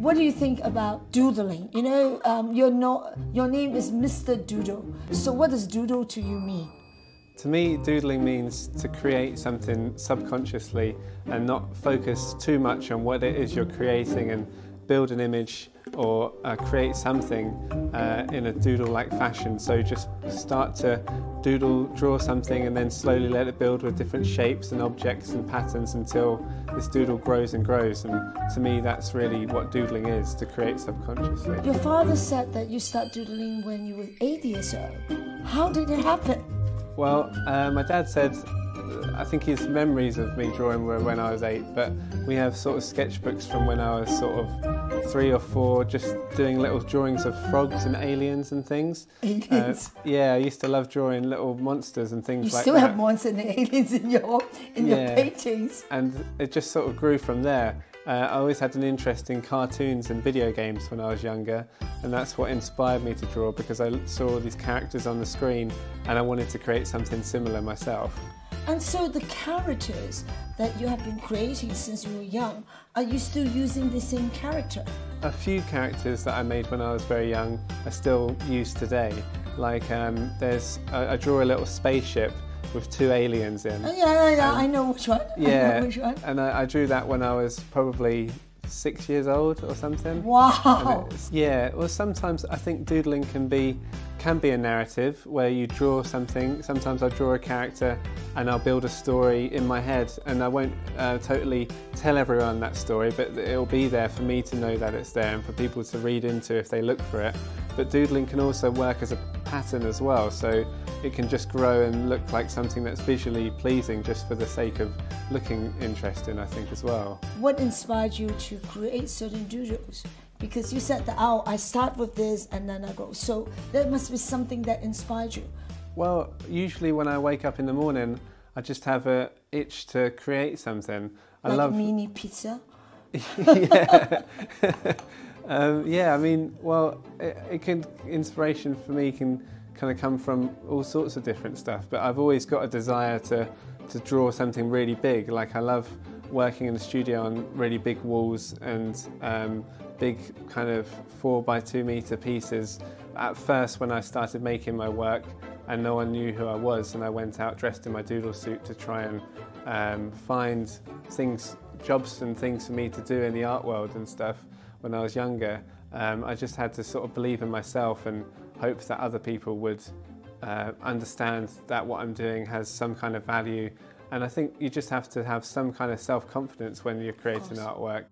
What do you think about doodling? You know, um, your, no, your name is Mr. Doodle. So what does doodle to you mean? To me, doodling means to create something subconsciously and not focus too much on what it is you're creating and build an image or uh, create something uh, in a doodle-like fashion. So just start to doodle, draw something and then slowly let it build with different shapes and objects and patterns until this doodle grows and grows. And to me, that's really what doodling is, to create subconsciously. Your father said that you started doodling when you were eight years old. How did it happen? Well, uh, my dad said I think his memories of me drawing were when I was eight, but we have sort of sketchbooks from when I was sort of three or four, just doing little drawings of frogs and aliens and things. Aliens? Uh, yeah, I used to love drawing little monsters and things you like that. You still have monsters and aliens in your in your paintings. and it just sort of grew from there. Uh, I always had an interest in cartoons and video games when I was younger, and that's what inspired me to draw because I saw these characters on the screen and I wanted to create something similar myself. And so the characters that you have been creating since you were young, are you still using the same character? A few characters that I made when I was very young are still used today. Like um, there's, I, I draw a little spaceship with two aliens in. Oh, yeah, yeah, yeah. I know which one. I Yeah, know which one. and I, I drew that when I was probably six years old or something. Wow. Yeah, well, sometimes I think doodling can be can be a narrative where you draw something. Sometimes I draw a character and I'll build a story in my head, and I won't uh, totally tell everyone that story, but it'll be there for me to know that it's there and for people to read into if they look for it. But doodling can also work as a pattern as well, so it can just grow and look like something that's visually pleasing just for the sake of looking interesting, I think, as well. What inspired you to create certain doodles? Because you said that, oh, I start with this and then I go. So there must be something that inspired you. Well, usually when I wake up in the morning, I just have a itch to create something. I Like love, mini pizza. yeah, um, yeah. I mean, well, it, it can inspiration for me can kind of come from all sorts of different stuff. But I've always got a desire to to draw something really big. Like I love working in the studio on really big walls and um, big kind of four by two meter pieces. At first, when I started making my work, and no one knew who I was, and I went out dressed in my doodle suit to try and um, find things, jobs and things for me to do in the art world and stuff when I was younger. Um, I just had to sort of believe in myself and hope that other people would uh, understand that what I'm doing has some kind of value. And I think you just have to have some kind of self confidence when you're creating artwork.